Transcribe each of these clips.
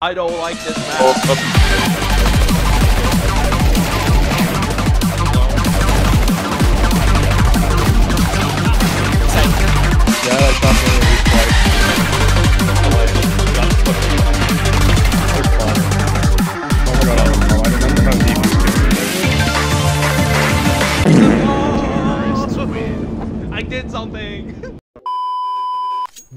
I don't like this map. Oh,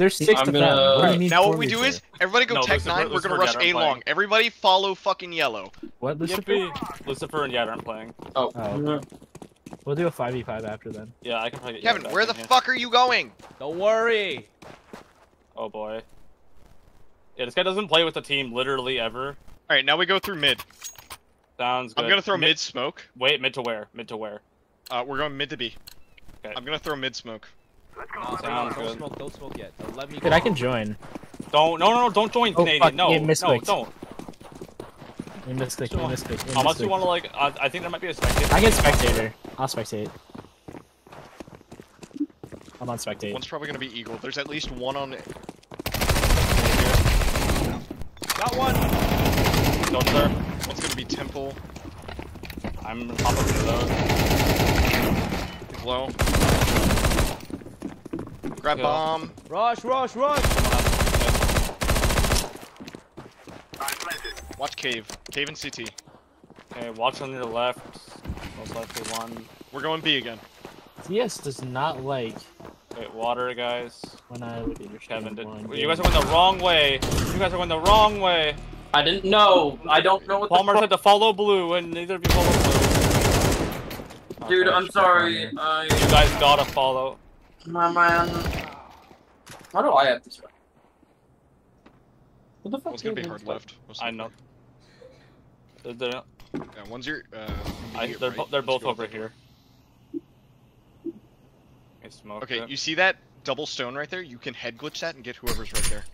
There's 6 I'm of gonna- What do you need Now what we do for? is everybody go No, tech Lucifer- nine. We're gonna rush a long. playing. Everybody follow fucking yellow. What, Lucifer? Yippee! Lucifer and Yad aren't playing. Oh, we'll do a 5v5 after then. Yeah, I can probably get Kevin, where the here. fuck are you going? Don't worry. Oh boy. Yeah, this guy doesn't play with the team literally ever. All right, now we go through mid. Sounds good. I'm gonna throw mid smoke. Wait, mid to where? Mid to where? Uh, we're going mid to B. Okay. I'm gonna throw mid smoke. No, Sounds don't good. smoke. Don't smoke yet. Don't let me. Dude, I can join. Don't. No, no, no! Don't join Oh, Canadian. fuck, no, yeah, no, don't. You missed it, you missed it. you Unless missed you want to like, I, I think there might be a spectator. I get spectator. I'll spectate. I'm on spectate. One's probably gonna be eagle. There's at least one on. Got one. Don't there. One's gonna be temple. I'm hopping through those. Glow. Grab Yeah. bomb. Rush, rush, rush. Watch cave. Cave and CT. Okay, watch on your left. Most likely one. We're going B again. CS does not like Wait, water, guys. when I would Kevin did. one You guys are going the wrong way. You guys are going the wrong way. I didn't know. I don't know what Palmer the said to follow blue, and neither of you follow blue. Dude, Okay. I'm sorry. I. You guys gotta follow. My man. How do I have this right? What the fuck? One's gonna be hard left. most I know. They're, they're, Yeah, one's your. Uh, I, they're, right. bo- they're Let's both over with here. Okay, smoke. Okay, it. you see that double stone right there? You can head glitch that and get whoever's right there.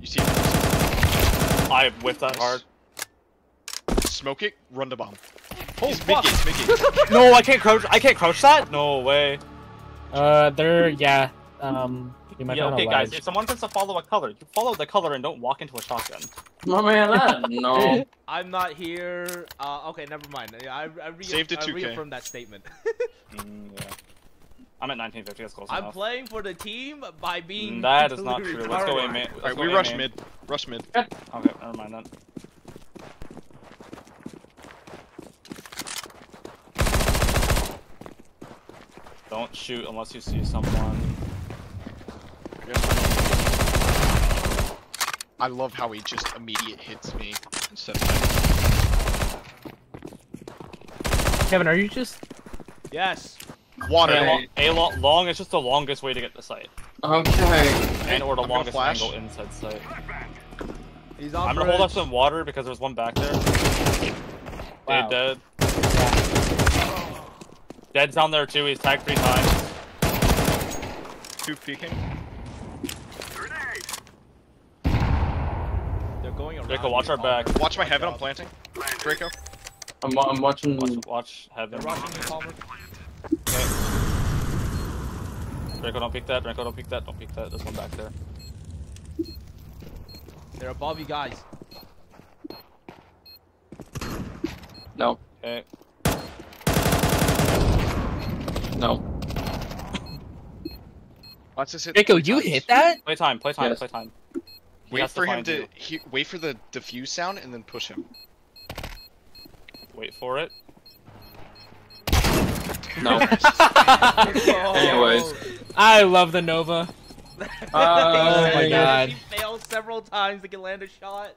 You see it? I whiffed that hard. Smoke it, run the bomb. Oh He's mid fuck. gates, mid gates. no, I can't crouch. I can't crouch that. No way. Uh, they're, yeah, um, you might Yeah, okay, guys. lag. If someone says to follow a color, you follow the color and don't walk into a shotgun. My man, that. No. I'm not here. Uh, okay, never mind. I, I, re- Saved it I 2K. reaffirm that statement. Mm, yeah. I'm at 1950. That's close I'm enough. playing for the team by being. That is not true. Let's go retarded. A main. Alright, we rush mid. Rush mid. Okay, never mind then. Don't shoot unless you see someone. I love how he just immediate hits me instead of Kevin, are you just, Yes. water. A, long, a lo long is just the longest way to get the site, Okay. and or the I'm longest angle inside site. He's on I'm gonna hold up some water because there's one back there. Wow. Dead, dead. Dead's down there too. He's tagged three times. Two peeking. They're going around. Draco, watch our Palmer. back. Watch my heaven, I'm planting. Draco. I'm, I'm watching. Watch, watch heaven. They're rushing you, Palmer. Draco, don't peek that. Draco, don't peek that. Don't peek that. There's one back there. They're above you guys. No. Okay. No. Watch this hit. Draco, you times. hit that? Play time. Play time. Yes. Play time. He Wait has for him to he, wait for the defuse sound and then push him. Wait for it. No. Oh. Anyways. I love the Nova. Uh, Oh my god. He failed several times to get land a shot.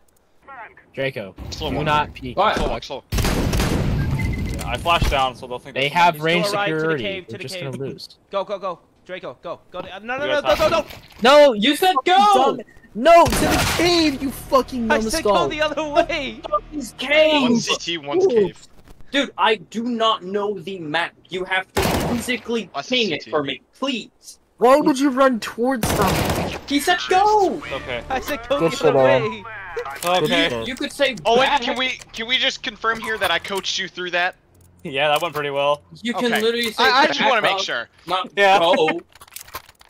Draco, Slow do one. not peek. What? Slow, walk, slow. Yeah, I flashed down, so they'll think They there's have He's range still arrived to the cave, to We're the just cave. gonna lose. Go, go, go. Draco, go. Go. To, no, no, no, guys no, no, have no, no. No, You said go! No, to the cave, you fucking I said go the other way. This One cave! CT, one's cave. Dude, I do not know the map. You have to physically I ping it for me, please. Why would you run towards them? He said go! Okay. I said go Good the other way. Okay. You could say Oh wait, back. can we can we just confirm here that I coached you through that? Yeah, that went pretty well. You can Okay. literally say I, I just want to make sure. Uh, not Yeah. go.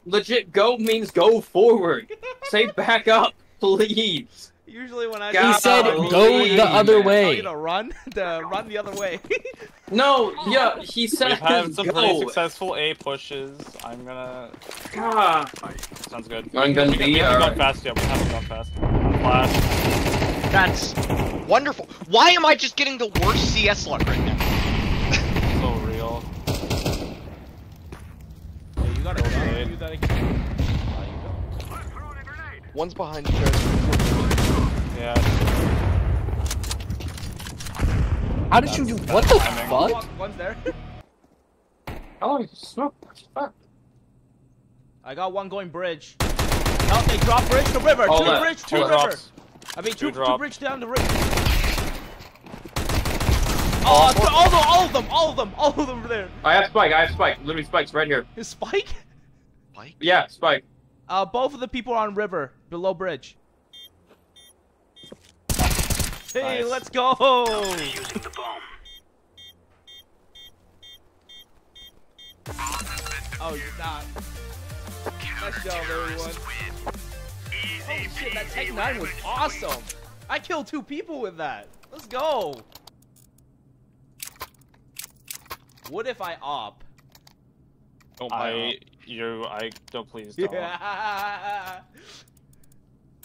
legit go means go forward. Say back up, please. Usually when I He said go go the the other other way, way. you to run, to run the other way. No, yeah, he said We've had some pretty successful A pushes. I'm gonna. God. Sounds good. I'm gonna we, be, we haven't gone fast yet. We haven't gone fast. Flash. That's wonderful. Why am I just getting the worst CS luck right now? So real. Hey, you gotta Okay. do that again. There. One's behind you guys. Yeah. How did you do? What the Timing. fuck? One- One's there. Oh, smoke. Fuck. I got one going bridge. No, they drop bridge to river. All two bridge, two Two river. drops. I mean, Two two, two bridge down the river. Oh, th- all, the, all of them, all of them, all of them are there. I have spike. I have spike. Literally spikes right here. Is Spike? Spike? Yeah, spike. Uh, both of the people are on river, below bridge. Hey, Nice. let's go! Oh, you're not. Nice job, everyone. Oh shit, that Tec-9 was awesome! I killed two people with that! Let's go! What if I op? oh my. I. You. I. Don't please. Don't. Yeah.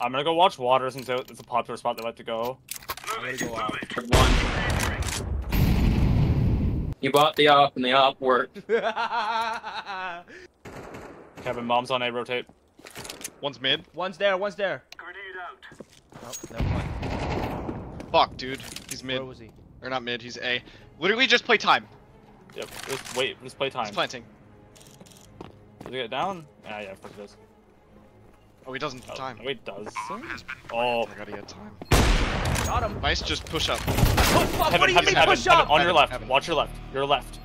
I'm gonna go watch water since it- it's a popular spot they like to go. I'm gonna go op. One. You bought the op and the op worked. Kevin, mom's on A. Rotate. One's mid. one's there, one's there. Grenade out. Oh, never mind. Fuck, dude. He's mid. Where was he? Or not mid. He's A. Literally just play time. Yep. Just wait. Just play time. He's planting. Does it get down? Ah, yeah. Yeah. Of course it does. Oh, he doesn't Oh, time. no, it does. Oh. I gotta get time. Got him. Nice, just push up. Oh, fuck, Heaven, what do you heaven, mean heaven, push heaven, up? on your left. heaven. Watch your left. Your left.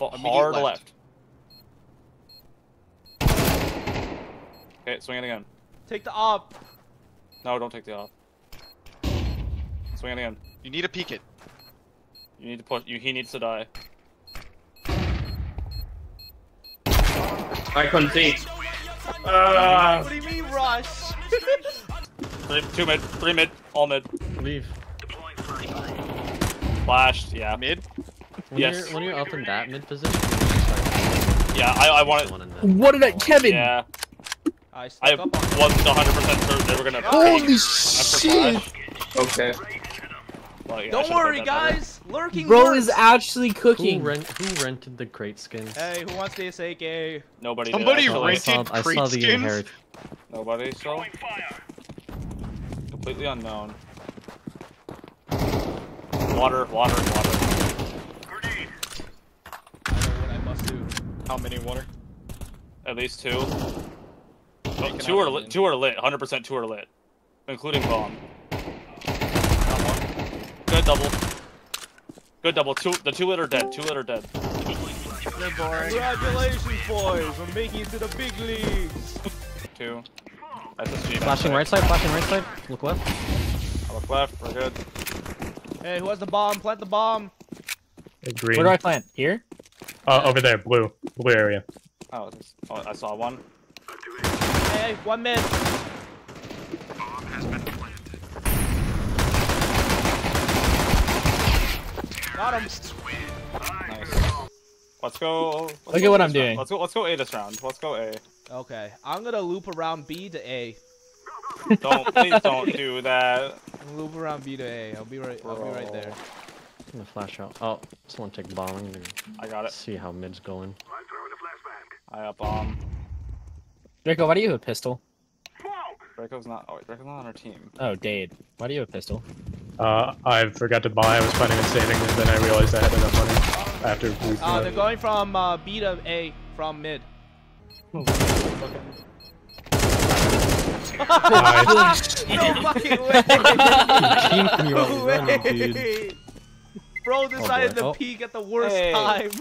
F- Immediate hard left. left. Okay, swing it again. Take the op. No, don't take the off. Swing it again. You need to peek it. You need to push. You, he needs to die. I couldn't see. Uh, what do you mean rush? Three, two mid, three mid, all mid. Leave. Flashed. Yeah. Mid. When Yes. You're, when you're up in that mid position, you just like, Yeah. I, I want it. one in the- What did I, Kevin? Yeah. I I stuck up on wasn't 100 percent certain they were gonna. Holy shit! Okay. Well, yeah, Don't worry, played better. guys. Lurking Bro works. is actually Who, cooking. rent, who rented the crate skins? Hey, who wants this AK? Nobody. Somebody did, actually. I rented saw, I crate saw the skins? inherit. Nobody. So. Completely unknown. Water, water, water. I know what I must do. How many water? At least two. Oh, can two are lit. Two are lit. 100% two are lit, including bomb. Good double. Good double. Two. The two lit are dead. Two lit are dead. Congratulations, boys. We're making it to the big leagues. Two. SSG. Flashing right side, flashing right side. Look left. I look left. We're good. Hey, who has the bomb? Plant the bomb. Green. Where do I plant? Here? Uh, over there, blue. Blue area. Oh, this- oh, I saw one. Hey, one mid. Got him. Nice. Let's go. let's Look go at what I'm this round. doing. Let's go. Let's go A this round. Let's go A. Okay, I'm gonna loop around B to A. Don't please don't do that. Loop around B to A. I'll be right. I'll be right there. I'm gonna flash out. Oh, someone take bombing and I got it. see how mid's going. I up bomb. Draco, why do you have a pistol? Draco's not. Oh wait, Draco's not on our team. Oh, Dade. Why do you have a pistol? Uh, I forgot to buy. I was planning on saving, and then I realized I had enough money after. Uh, they're going from uh, B to A from mid. Nice. no fucking way! No running, running, way! Bro decided boy. to Oh. peek at the worst Hey. time.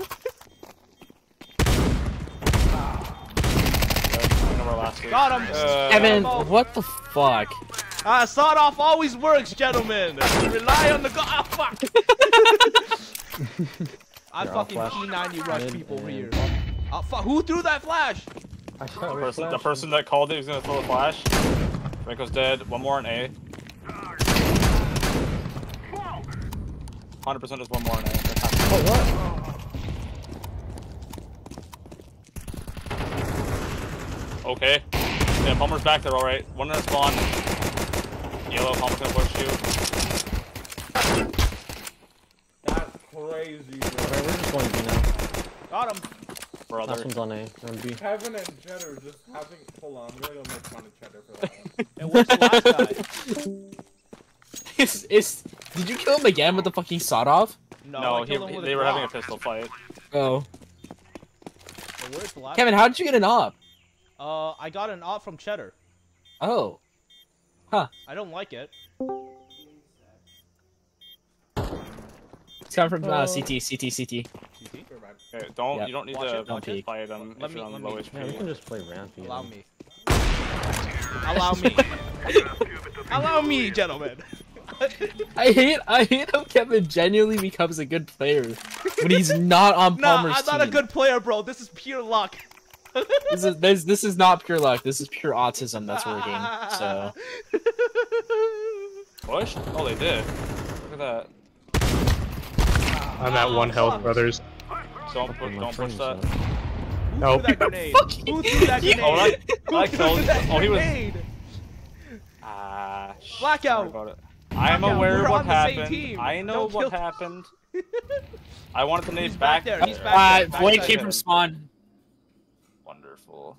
I last week. Got him. Uh, Kevin, Oh. what the fuck? Uh, sawed off always works, gentlemen. Rely on the go. Ah, fuck. I Here, I'll fucking P90 rush mid people over here. Oh fuck! Who threw that flash? I The shot person, the person that called it was gonna throw a flash. Franco's dead. One more in A. 100% is one more in A. Oh, what? Okay. Yeah, Palmer's back there, alright. One in the spawn. Yellow, Palmer's gonna push you. That's crazy, bro. Alright, we're just going B now. Got him. Brother. Last one's on A. On B. Kevin and Cheddar just having. Hold on, I'm really gonna make fun of Cheddar for that one. And where's the last guy? Is, is, did you kill him again with the fucking sawed off? No, No, I he, killed him with they a were having a pistol fight. Oh. Where's the last Kevin, how did you get an op? Uh, I got an op from Cheddar. Oh. Huh. I don't like it. It's coming from uh, CT, CT, CT. Okay, don't Yep. you don't need Watch to it, watch it. fight him Let if me- you're on let low me- Yeah, we can just play rampy. Allow then. me. Allow me. Allow me, gentlemen. I hate, I hate how Kevin genuinely becomes a good player when he's not on nah, Palmer's I'm not a good player, bro. This is pure luck. This is this, this is not pure luck. This is pure autism that's working. So Push? Oh, they did. Look at that. I'm at one health, brothers. Don't push, don't push that. uh, Who Nope. threw that grenade? Who threw that grenade? Oh, that, Who I threw killed. that Oh, he was. grenade? Ah, sh- Blackout. sorry About it. I'm aware of what on the same happened. I know Don't what kill- happened. I wanted to nade He's back back there, he's back uh, there, back Void came from spawn. Wonderful.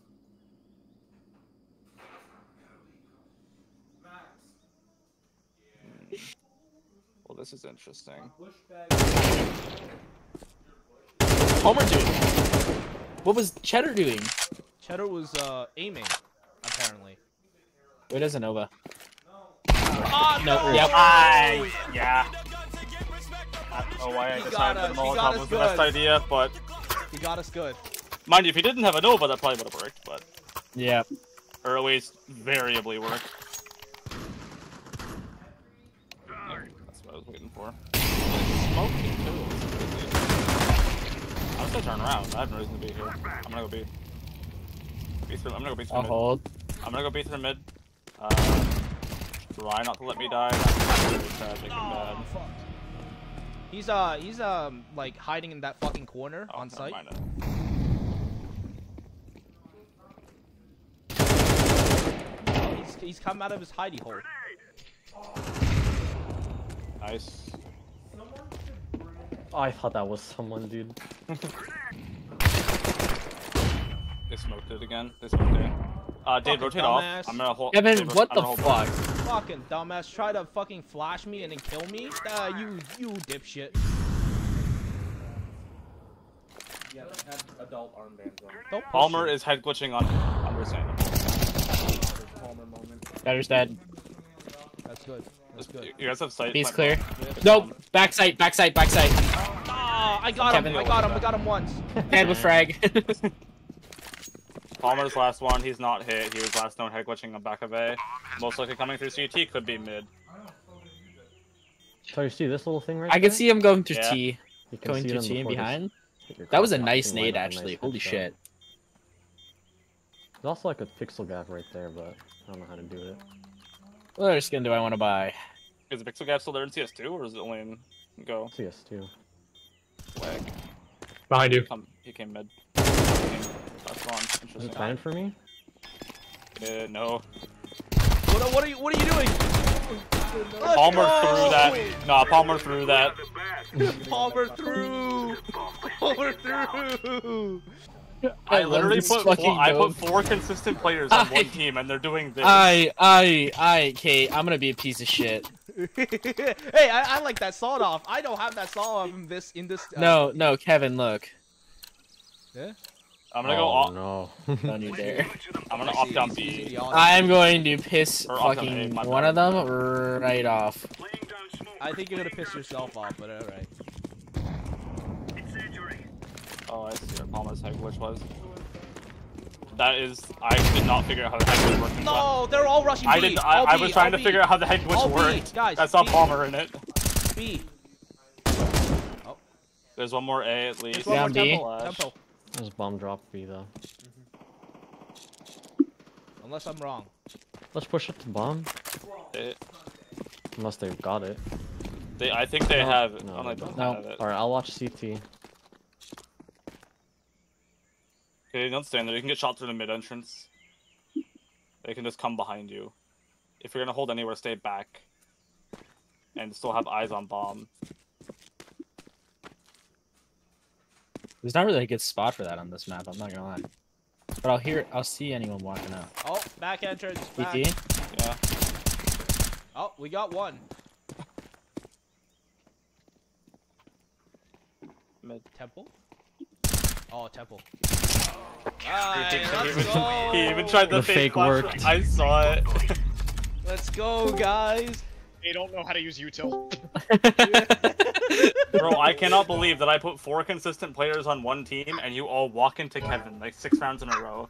Hmm. Well, this is interesting. Palmer doing? What was Cheddar doing? Cheddar was uh aiming, apparently. Where does Nova? Oh, No, no. yep. I yeah. I don't know why I decided got that us, Molotov us was the best idea, but He got us good. Mind you, if he didn't have a Nova, that probably would have worked, but Yeah. or at least variably worked. Yeah, that's what I was waiting for. Smoking too. I'm gonna turn around. I have no reason to be here. I'm gonna go B. B through, I'm gonna go B through I'll mid. hold. I'm gonna go B through mid. Uh, try not to let me die. That's very tragic and bad. He's uh he's um like hiding in that fucking corner Oh, on never site. mind it. He's, he's come out of his hidey hole. Nice. Oh, I thought that was someone, dude. They smoked it again. They smoked it. Uh, Dave, Fucking rotate off. I'm gonna hold. Kevin, Dave, what the fuck? Fucking dumbass, try to fucking flash me and then kill me. Uh, you you dipshit. Yeah, they had adult armbands on. Don't Palmer is head glitching on. Understandable. There's Palmer moment. Cheddar's dead. That's good. That's good. You guys have sight. He's my- clear. Yep. Nope. Backside, backside, backside. Ah, I got Kevin. him. I got him. I got him once. Dead with frag. Palmer's last one. He's not hit. He was last known head glitching on back of A. Most likely coming through CT. Could be mid. So you see this little thing right I can see him going through Yeah. T. You can Going see through them T and before they behind. hit your That was a nice They nade, actually. nice Holy headshot. shit. There's also like a pixel gap right there, but I don't know how to do it. What other skin do I want to buy? Is the pixel gap still there in CS2 or is it only in Go? CS2. Lag. Behind you. Come, he came mid. He came last one. Is it Interesting. planted for me? Uh, no. What, are- what are you What are you doing? Let's Palmer go! threw that. Nah, Palmer threw that. Palmer threw. Palmer through. I, love literally put fucking four, I put four consistent players on I- one team and they're doing this. I, I, I, Kate, I'm gonna be a piece of shit. hey, I, I like that sawed off. I don't have that sawed off in this in this. Uh, No, no, Kevin, look. Yeah. I'm gonna go. oh, Off, no. Don't you dare. I'm gonna I opt see- down I see B. the odds. I'm going to piss Or fucking one of them right off. I think you're gonna piss yourself off, but alright. Oh, I see what Palmer's head glitch was. That is, I did not figure out how the head glitch worked. No, they're all rushing B. I did. I, All I B, was trying to B, figure out how the head glitch All B, worked. guys, I saw B. Palmer in it. B. Oh. There's one more A at least. There's one more Down B. temple. Temple. There's bomb drop B though. unless I'm wrong. Let's push it to bomb. They, Unless they've got it. they, I think they No, have it. no, Oh, they they don't. don't No. have it. Alright, I'll watch CT. Okay, don't stand there. You can get shot through the mid entrance. They can just come behind you. If you're gonna hold anywhere, stay back. And still have eyes on bomb. There's not really a good spot for that on this map. I'm not gonna lie. But I'll hear, I'll see anyone walking out. Oh, back entrance. Back. PT. Yeah. Oh, we got one. Mid. Temple? Oh, temple. Alright, He even, go. he even tried the, The fake, fake flash. worked. I saw it. Let's go, guys. They don't know how to use util. Bro, I cannot believe that I put four consistent players on one team and you all walk into Kevin like six rounds in a row.